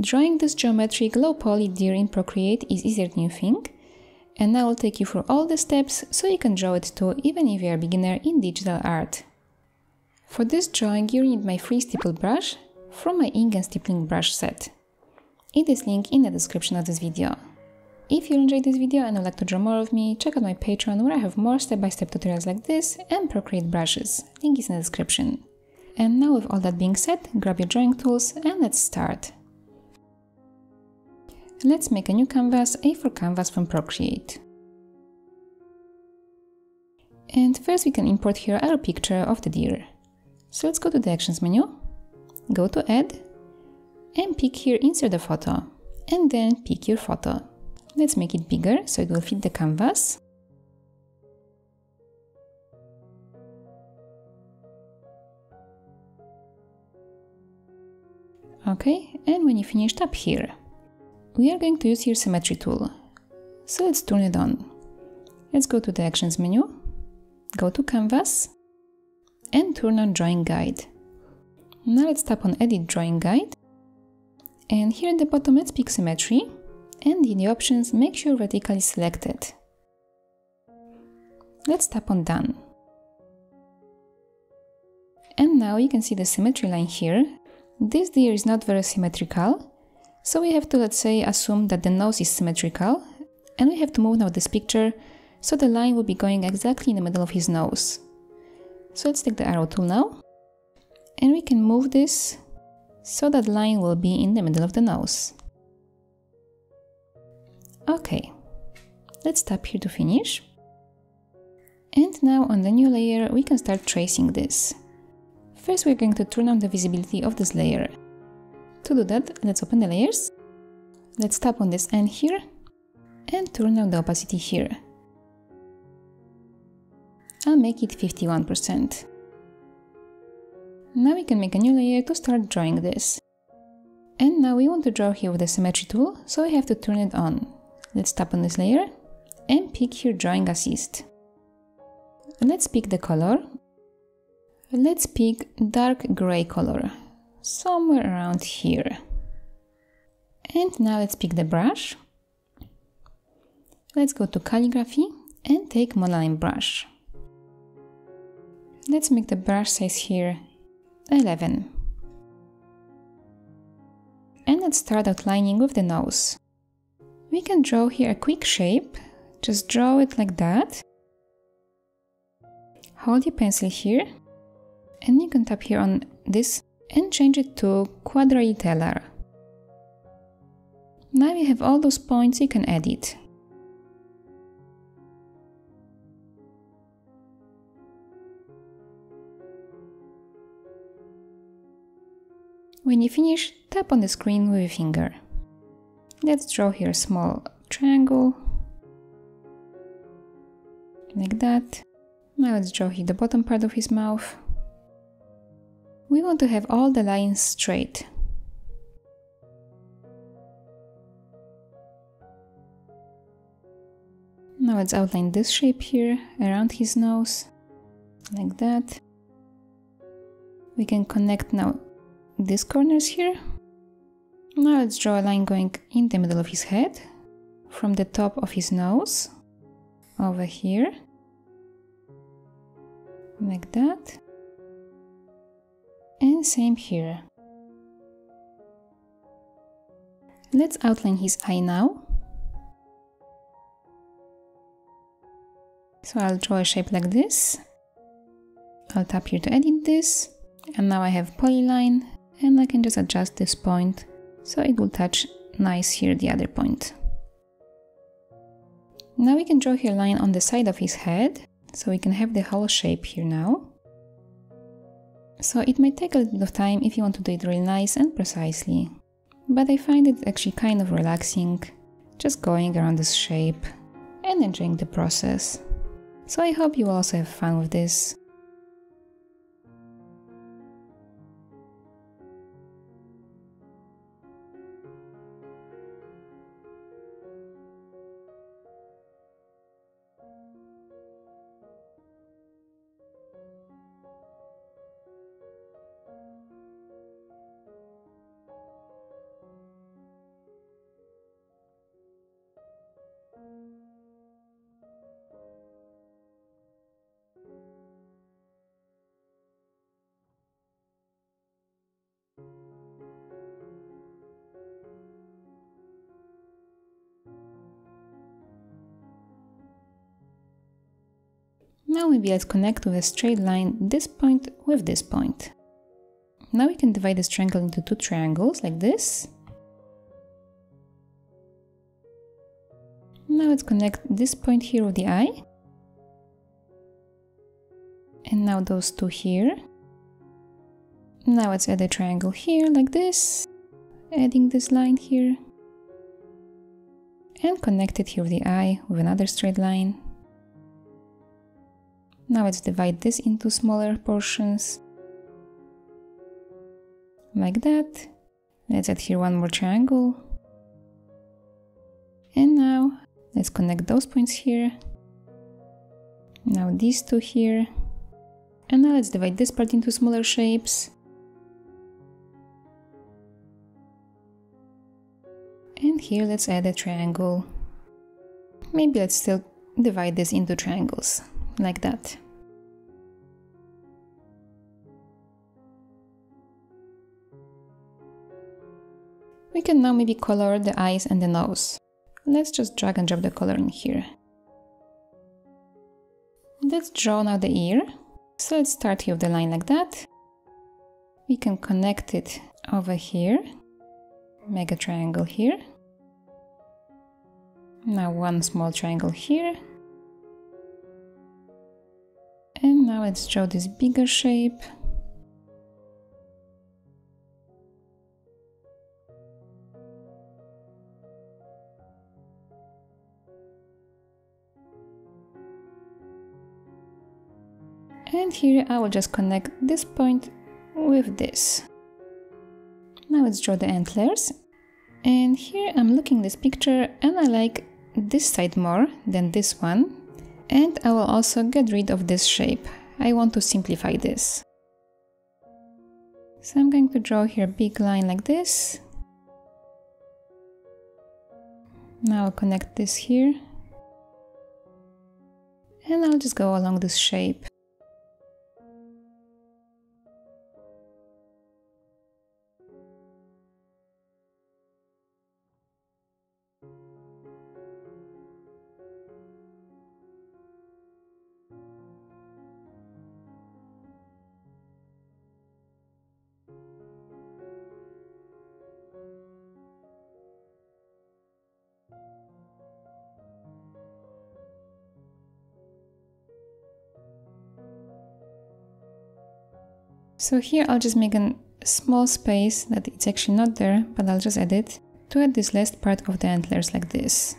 Drawing this geometric low poly deer in Procreate is easier than you think, and I'll take you through all the steps so you can draw it too even if you're a beginner in digital art. For this drawing you need my free stipple brush from my ink and stippling brush set. It is linked in the description of this video. If you enjoyed this video and would like to draw more of me, check out my Patreon where I have more step-by-step -step tutorials like this and Procreate brushes. Link is in the description. And now with all that being said, grab your drawing tools and let's start. Let's make a new canvas, A4 canvas from Procreate. And first we can import here our picture of the deer. So let's go to the Actions menu, go to Add, and pick here Insert a photo, and then pick your photo. Let's make it bigger so it will fit the canvas. Okay, and when you finished up here, we are going to use here symmetry tool. So let's turn it on. Let's go to the actions menu, go to canvas and turn on drawing guide. Now let's tap on edit drawing guide and here at the bottom let's pick symmetry and in the options make sure vertically selected. Let's tap on done. And now you can see the symmetry line here. This deer is not very symmetrical so we have to, let's say, assume that the nose is symmetrical, and we have to move now this picture so the line will be going exactly in the middle of his nose. So let's take the arrow tool now, and we can move this so that line will be in the middle of the nose. Okay, let's tap here to finish. And now on the new layer we can start tracing this. First we're going to turn on the visibility of this layer to do that, let's open the layers. Let's tap on this end here and turn down the opacity here. I'll make it 51%. Now we can make a new layer to start drawing this. And now we want to draw here with the symmetry tool, so we have to turn it on. Let's tap on this layer and pick here drawing assist. Let's pick the color. Let's pick dark gray color somewhere around here. And now let's pick the brush. Let's go to calligraphy and take monoline brush. Let's make the brush size here 11. And let's start outlining with the nose. We can draw here a quick shape, just draw it like that. Hold your pencil here and you can tap here on this and change it to quadrilateral. Now you have all those points you can edit. When you finish, tap on the screen with your finger. Let's draw here a small triangle, like that. Now let's draw here the bottom part of his mouth. We want to have all the lines straight. Now let's outline this shape here around his nose, like that. We can connect now these corners here. Now let's draw a line going in the middle of his head, from the top of his nose, over here, like that. And same here. Let's outline his eye now. So I'll draw a shape like this. I'll tap here to edit this. And now I have polyline and I can just adjust this point so it will touch nice here the other point. Now we can draw here a line on the side of his head so we can have the whole shape here now. So it might take a little bit of time if you want to do it really nice and precisely. But I find it actually kind of relaxing, just going around this shape and enjoying the process. So I hope you also have fun with this. Now maybe let's connect with a straight line this point with this point. Now we can divide this triangle into two triangles like this. Now let's connect this point here with the eye. And now those two here. Now let's add a triangle here like this, adding this line here. And connect it here with the eye with another straight line. Now let's divide this into smaller portions. Like that. Let's add here one more triangle. And now let's connect those points here. Now these two here. And now let's divide this part into smaller shapes. And here let's add a triangle. Maybe let's still divide this into triangles, like that. We can now maybe color the eyes and the nose. Let's just drag and drop the color in here. Let's draw now the ear. So let's start here with the line like that. We can connect it over here, make a triangle here. Now one small triangle here. Now let's draw this bigger shape. And here I will just connect this point with this. Now let's draw the antlers. And here I'm looking this picture and I like this side more than this one. And I will also get rid of this shape. I want to simplify this. So I'm going to draw here a big line like this. Now I'll connect this here. And I'll just go along this shape. So here I'll just make a small space that it's actually not there, but I'll just add it to add this last part of the antlers like this.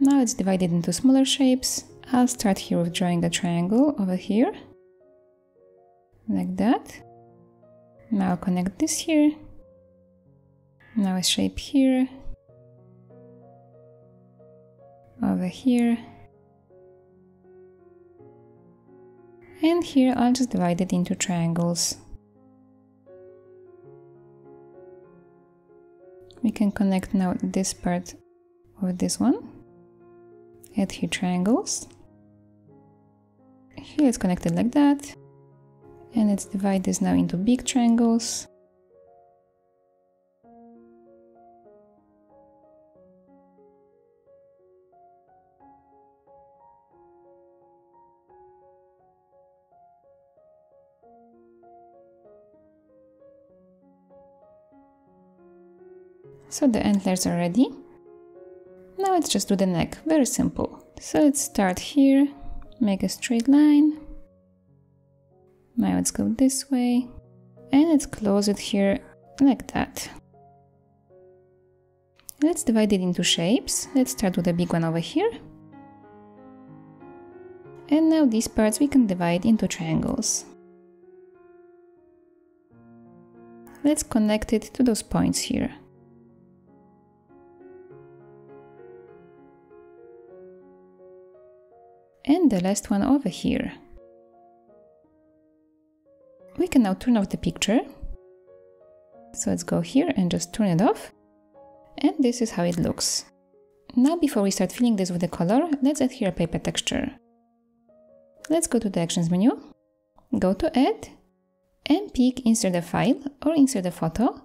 Now it's divided into smaller shapes. I'll start here with drawing a triangle over here, like that. Now connect this here. Now a shape here, over here. And here I'll just divide it into triangles. We can connect now this part with this one. Add here triangles. Here it's connected like that. And let's divide this now into big triangles So the antlers are ready. Now let's just do the neck, very simple. So let's start here, make a straight line. Now let's go this way and let's close it here like that. Let's divide it into shapes. Let's start with the big one over here. And now these parts we can divide into triangles. Let's connect it to those points here. The last one over here. We can now turn off the picture. So let's go here and just turn it off. And this is how it looks. Now before we start filling this with the color, let's add here a paper texture. Let's go to the Actions menu, go to Add, and pick Insert a file or Insert a photo.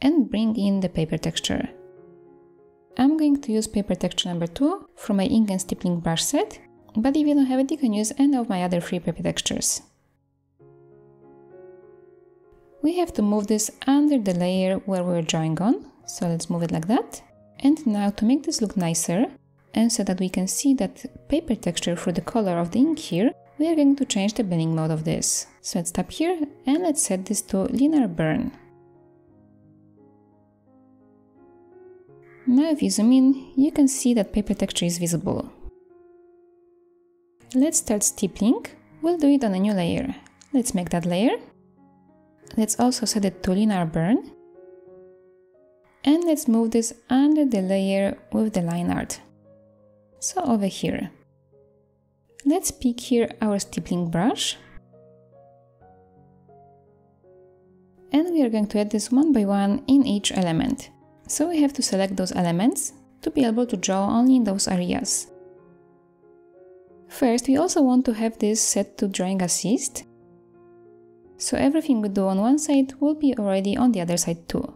and bring in the paper texture. I'm going to use paper texture number 2 from my ink and stippling brush set, but if you don't have it, you can use any of my other free paper textures. We have to move this under the layer where we're drawing on, so let's move it like that. And now to make this look nicer, and so that we can see that paper texture through the color of the ink here, we are going to change the blending mode of this. So let's tap here and let's set this to linear burn. Now if you zoom in, you can see that paper texture is visible. Let's start stippling. We'll do it on a new layer. Let's make that layer. Let's also set it to linear burn. And let's move this under the layer with the line art. So over here. Let's pick here our stippling brush. And we are going to add this one by one in each element. So we have to select those elements to be able to draw only in those areas. First, we also want to have this set to drawing assist. So everything we do on one side will be already on the other side too.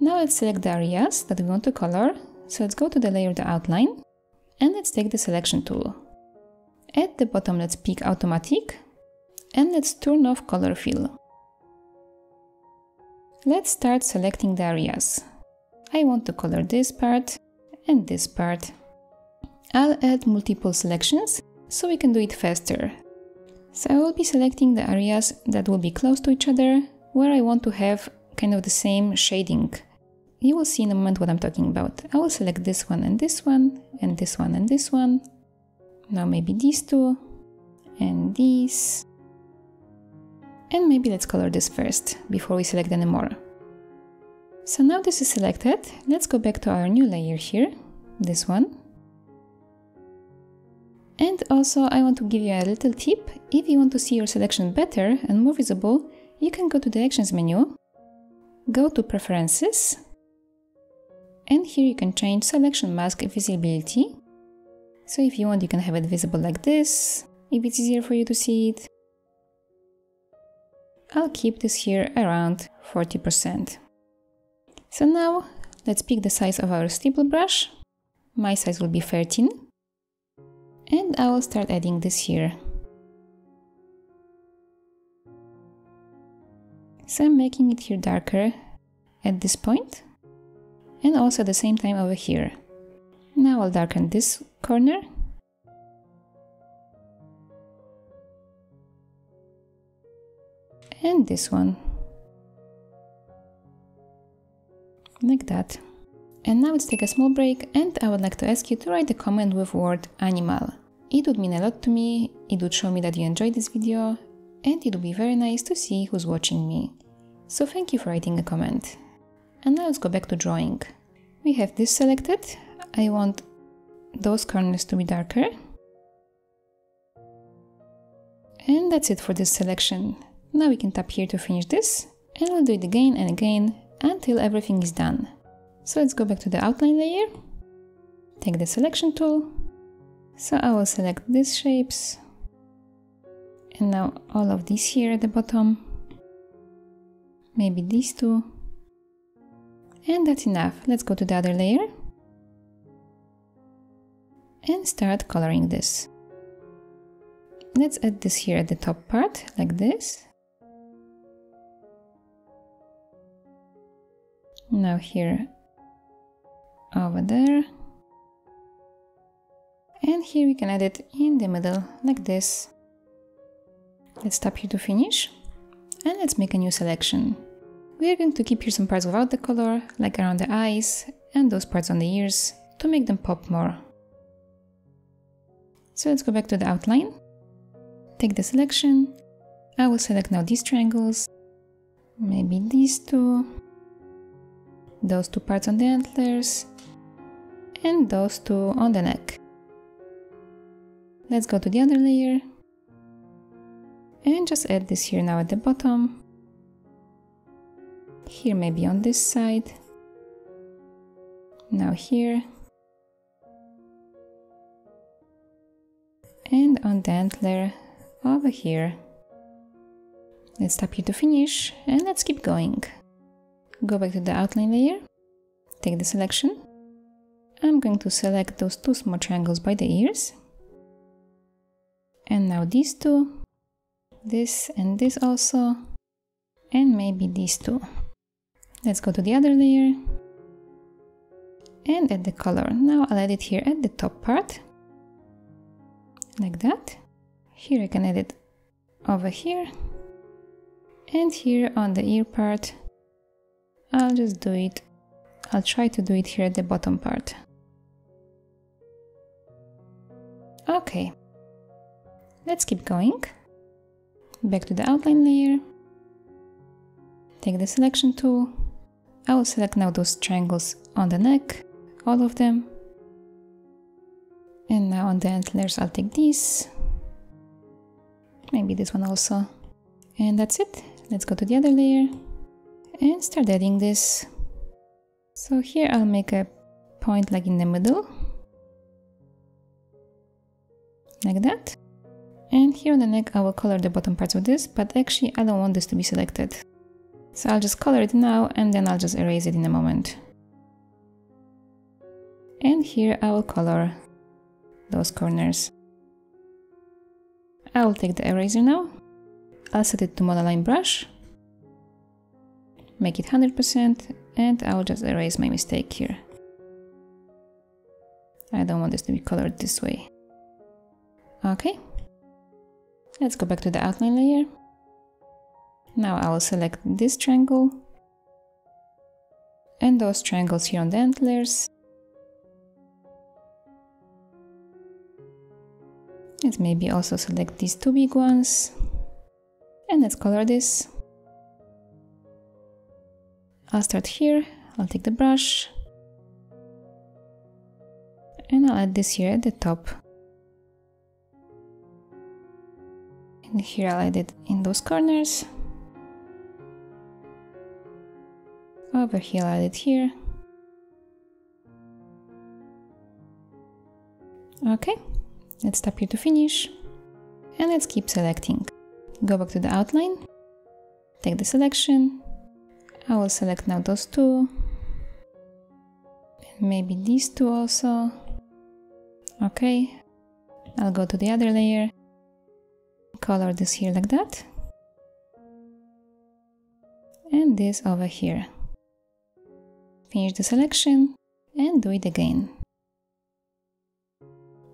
Now let's select the areas that we want to color. So let's go to the layer the outline and let's take the selection tool. At the bottom let's pick automatic and let's turn off color fill. Let's start selecting the areas. I want to color this part and this part. I'll add multiple selections so we can do it faster. So I will be selecting the areas that will be close to each other, where I want to have kind of the same shading. You will see in a moment what I'm talking about. I will select this one and this one, and this one and this one. Now maybe these two, and these. And maybe let's color this first, before we select any more. So now this is selected, let's go back to our new layer here, this one. And also I want to give you a little tip, if you want to see your selection better and more visible, you can go to the Actions menu, go to Preferences, and here you can change Selection Mask Visibility. So if you want you can have it visible like this, if it's easier for you to see it. I'll keep this here around 40%. So now let's pick the size of our stipple brush. My size will be 13. And I will start adding this here. So I'm making it here darker at this point and also at the same time over here. Now I'll darken this corner and this one. like that. And now let's take a small break and I would like to ask you to write a comment with word animal. It would mean a lot to me, it would show me that you enjoyed this video and it would be very nice to see who's watching me. So thank you for writing a comment. And now let's go back to drawing. We have this selected. I want those corners to be darker. And that's it for this selection. Now we can tap here to finish this and we'll do it again and again until everything is done. So let's go back to the outline layer, take the selection tool. So I will select these shapes and now all of these here at the bottom, maybe these two. And that's enough. Let's go to the other layer and start coloring this. Let's add this here at the top part, like this. now here over there and here we can add it in the middle like this. Let's tap here to finish and let's make a new selection. We are going to keep here some parts without the color like around the eyes and those parts on the ears to make them pop more. So let's go back to the outline. Take the selection. I will select now these triangles maybe these two those two parts on the antlers, and those two on the neck. Let's go to the other layer and just add this here now at the bottom. Here maybe on this side. Now here. And on the antler over here. Let's tap here to finish and let's keep going. go back to the outline layer, take the selection. I'm going to select those two small triangles by the ears. And now these two, this and this also, and maybe these two. Let's go to the other layer. And add the color. Now I'll add it here at the top part, like that. Here I can add it over here. And here on the ear part I'll just do it. I'll try to do it here at the bottom part. Okay let's keep going. Back to the outline layer. Take the selection tool. I will select now those triangles on the neck all of them. And now on the antlers I'll take these. Maybe this one also. And that's it. Let's go to the other layer and start adding this. So here I'll make a point like in the middle. Like that and here on the neck I will color the bottom parts of this but actually I don't want this to be selected so I'll just color it now and then I'll just erase it in a moment and here I will color those corners I will take the eraser now. I'll set it to monoline brush. Make it 100% and I'll just erase my mistake here. I don't want this to be colored this way. Okay. Let's go back to the outline layer. Now I will select this triangle and those triangles here on the antlers Let's maybe also select these two big ones. And let's color this. I'll start here, I'll take the brush. And I'll add this here at the top. And here I'll add it in those corners. Over here I'll add it here. Okay. Let's tap here to finish. And let's keep selecting. Go back to the outline. Take the selection. I will select now those two. Maybe these two also. Okay. I'll go to the other layer. Color this here like that. And this over here. Finish the selection and do it again.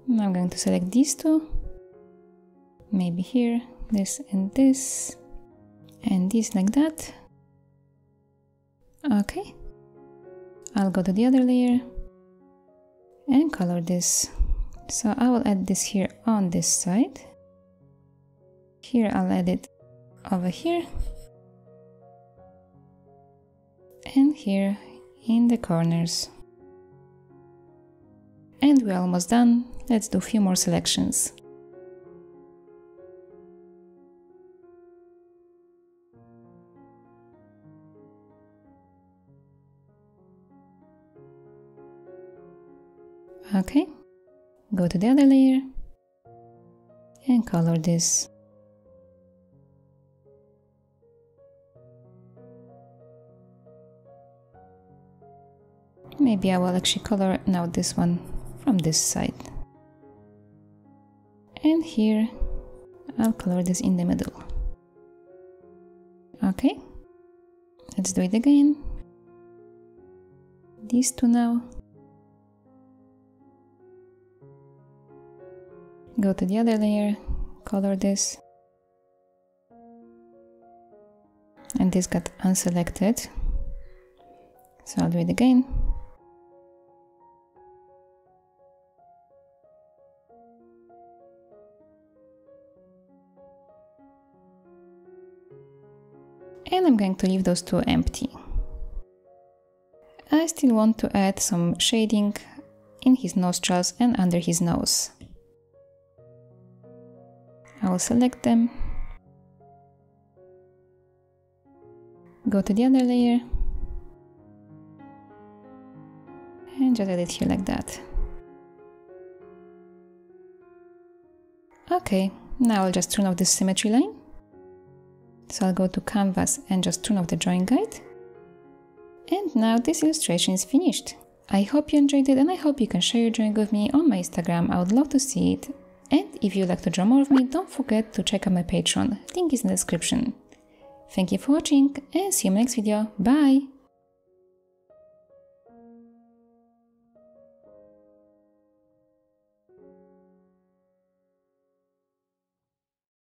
I'm going to select these two, maybe here, this and this, and this like that. Okay, I'll go to the other layer and color this. So I will add this here on this side. Here I'll add it over here. And here in the corners. And we're almost done. Let's do a few more selections. Okay, go to the other layer and color this. Maybe I will actually color now this one from this side. And here I'll color this in the middle. Okay. Let's do it again. These two now. Go to the other layer color this. And this got unselected. So I'll do it again going to leave those two empty. I still want to add some shading in his nostrils and under his nose. I will select them, go to the other layer, and just add it here like that. Okay, now I'll just turn off this symmetry line so I'll go to canvas and just turn off the drawing guide. And now this illustration is finished. I hope you enjoyed it and I hope you can share your drawing with me on my Instagram. I would love to see it. And if you'd like to draw more of me, don't forget to check out my Patreon. Link is in the description. Thank you for watching and see you in my next video. Bye!